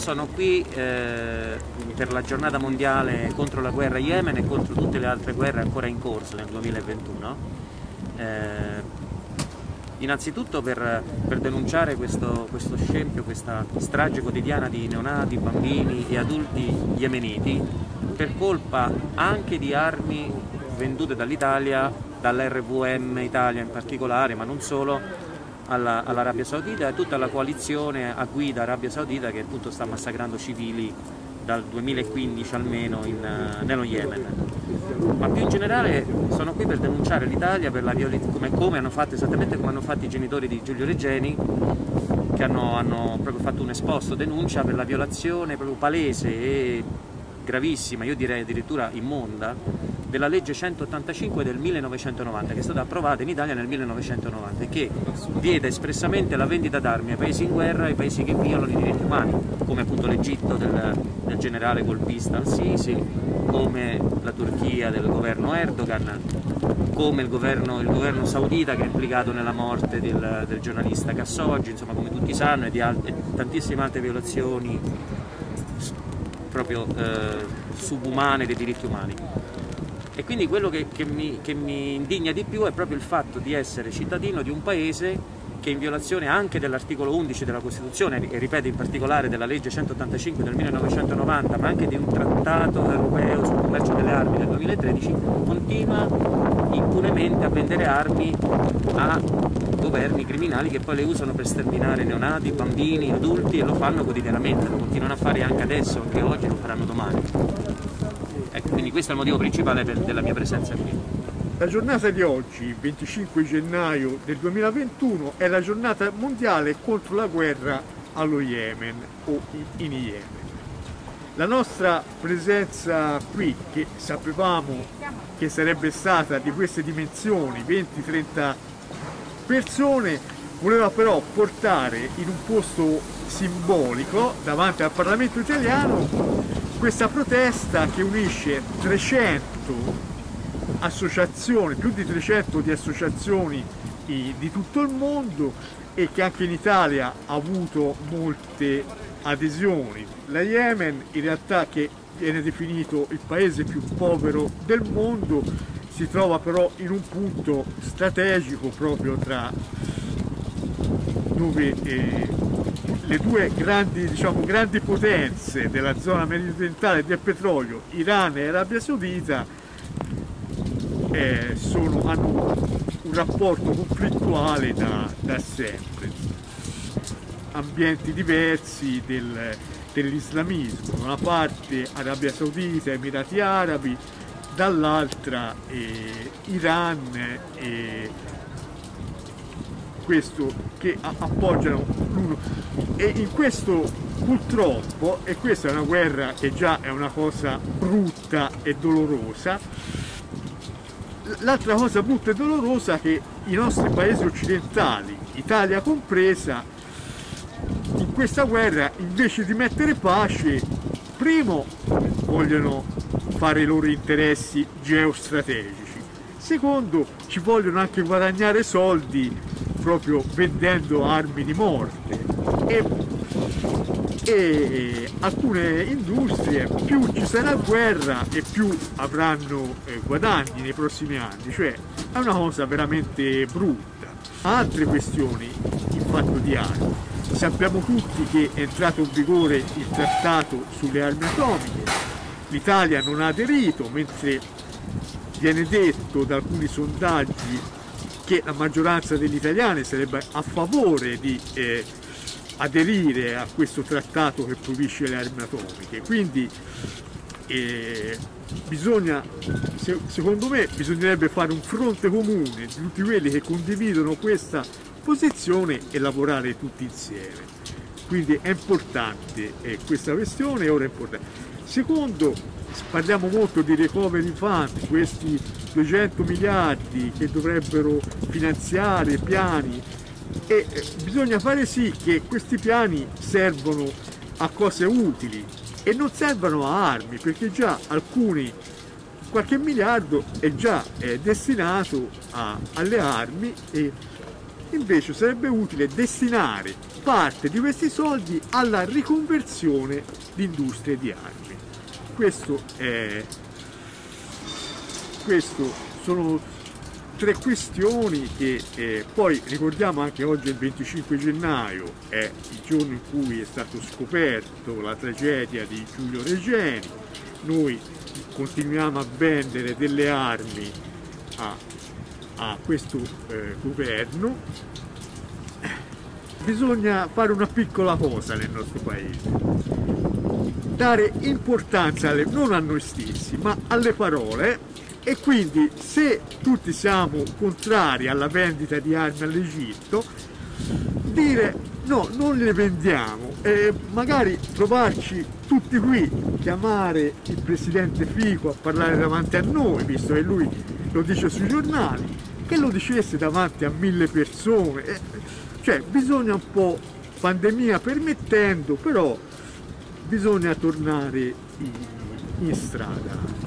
Sono qui eh, per la giornata mondiale contro la guerra Yemen e contro tutte le altre guerre ancora in corso nel 2021. Eh, innanzitutto per, per denunciare questo, questo, scempio, questa strage quotidiana di neonati, bambini e adulti yemeniti per colpa anche di armi vendute dall'Italia, dall'RVM Italia in particolare, ma non solo, all'Arabia Saudita e tutta la coalizione a guida Arabia Saudita che appunto sta massacrando civili dal 2015 almeno in, uh, nello Yemen. Ma più in generale sono qui per denunciare l'Italia per la violenza, come, come, hanno fatto esattamente come hanno fatto i genitori di Giulio Reggeni, che hanno, hanno proprio fatto un esposto denuncia per la violazione proprio palese e gravissima, io direi addirittura immonda, della legge 185 del 1990 che è stata approvata in Italia nel 1990 e che vieta espressamente la vendita d'armi ai paesi in guerra e ai paesi che violano i diritti umani come appunto l'Egitto del, del, generale golpista al-Sisi come la Turchia del governo Erdogan come il governo, il governo saudita che è implicato nella morte del, del giornalista Khashoggi insomma come tutti sanno e di altre, tantissime altre violazioni proprio eh, subumane dei diritti umani. E quindi quello che, che, mi, che mi indigna di più è proprio il fatto di essere cittadino di un paese che in violazione anche dell'articolo 11 della Costituzione, e ripeto in particolare della legge 185 del 1990, ma anche di un trattato europeo sul commercio delle armi del 2013, continua impunemente a vendere armi a governi criminali che poi le usano per sterminare neonati, bambini, adulti e lo fanno quotidianamente, lo continuano a fare anche adesso, anche oggi, lo faranno domani. Ecco, quindi questo è il motivo principale per, della mia presenza qui. La giornata di oggi, 25 gennaio del 2021, è la giornata mondiale contro la guerra allo Yemen o in Yemen. La nostra presenza qui, che sapevamo che sarebbe stata di queste dimensioni, 20-30 persone, voleva però portare in un posto simbolico davanti al Parlamento italiano questa protesta che unisce 300 associazioni, più di 300 di associazioni di tutto il mondo e che anche in Italia ha avuto molte adesioni. La Yemen in realtà che viene definito il paese più povero del mondo si trova però in un punto strategico proprio tra dove eh, le due grandi, diciamo, grandi potenze della zona mediorientale del petrolio, Iran e Arabia Saudita, eh, sono, hanno un rapporto conflittuale da, da sempre, ambienti diversi del, dell'islamismo, da una parte Arabia Saudita, Emirati Arabi, dall'altra eh, Iran e questo che appoggiano l'uno. E in questo purtroppo e questa è una guerra che già è una cosa brutta e dolorosa l'altra cosa brutta e dolorosa è che i nostri paesi occidentali, Italia compresa, in questa guerra invece di mettere pace, primo vogliono fare i loro interessi geostrategici, secondo ci vogliono anche guadagnare soldi proprio vendendo armi di morte e e alcune industrie più ci sarà guerra e più avranno eh, guadagni nei prossimi anni, cioè è una cosa veramente brutta. Altre questioni in fatto di armi. Sappiamo tutti che è entrato in vigore il trattato sulle armi atomiche, l'Italia non ha aderito, mentre viene detto da alcuni sondaggi che la maggioranza degli italiani sarebbe a favore di eh, aderire a questo trattato che proibisce le armi atomiche. Quindi eh, bisogna, se, secondo me bisognerebbe fare un fronte comune di tutti quelli che condividono questa posizione e lavorare tutti insieme. Quindi è importante eh, questa questione, ora è importante. Secondo, parliamo molto di recovery fund, questi 200 miliardi che dovrebbero finanziare piani e eh, bisogna fare sì che questi piani servono a cose utili e non servono a armi perché già alcuni qualche miliardo è già è destinato a, alle armi e invece sarebbe utile destinare parte di questi soldi alla riconversione di industrie di armi. Questo, è, questo sono tre questioni che eh, poi ricordiamo anche oggi il 25 gennaio è il giorno in cui è stato scoperto la tragedia di Giulio Regeni. Noi continuiamo a vendere delle armi a, a questo eh, governo. Bisogna fare una piccola cosa nel nostro paese dare importanza alle, non a noi stessi ma alle parole. E quindi se tutti siamo contrari alla vendita di armi all'Egitto, dire no, non le vendiamo e magari trovarci tutti qui, chiamare il presidente Fico a parlare davanti a noi, visto che lui lo dice sui giornali, che lo dicesse davanti a mille persone, cioè bisogna un po', pandemia permettendo, però bisogna tornare in, in strada.